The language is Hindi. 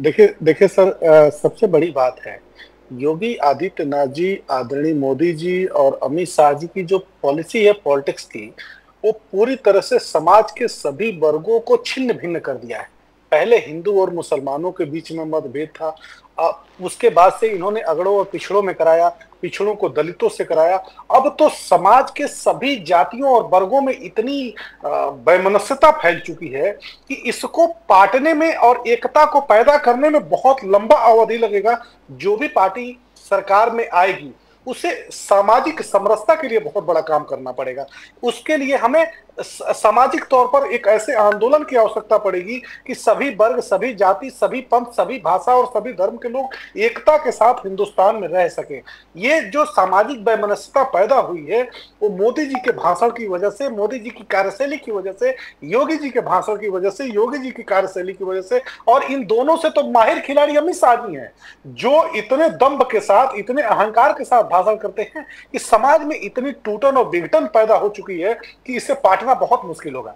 देखिए देखिए सर सबसे बड़ी बात है, योगी आदित्यनाथ जी, आदरणीय मोदी जी और अमित शाह जी की जो पॉलिसी है पॉलिटिक्स की, वो पूरी तरह से समाज के सभी वर्गों को छिन्न-भिन्न कर दिया है। पहले हिंदू और मुसलमानों के बीच में मतभेद था उसके बाद से इन्होंने अगड़ों और पिछड़ों में कराया, पिछड़ों को दलितों से कराया। अब तो समाज के सभी जातियों और वर्गों में इतनी वैमनस्यता फैल चुकी है कि इसको पाटने में और एकता को पैदा करने में बहुत लंबा अवधि लगेगा। जो भी पार्टी सरकार में आएगी, उसे सामाजिक समरसता के लिए बहुत बड़ा काम करना पड़ेगा। उसके लिए हमें सामाजिक तौर पर एक ऐसे आंदोलन की आवश्यकता पड़ेगी कि सभी वर्ग, सभी जाति, सभी पंथ, सभी भाषा और सभी धर्म के लोग एकता के साथ हिंदुस्तान में रह सकें। ये जो सामाजिक वैमनस्यता पैदा हुई है, वो मोदी जी के भाषण की वजह से, मोदी जी की कार्यशैली की वजह से, योगी जी के भाषण की वजह से, योगी जी की कार्यशैली की वजह से और इन दोनों से तो माहिर खिलाड़ी अमित शाह जी हैं, जो इतने दंभ के साथ, इतने अहंकार के साथ भाषण करते हैं कि समाज में इतनी टूटन और विघटन पैदा हो चुकी है कि इसे पाटना बहुत मुश्किल होगा।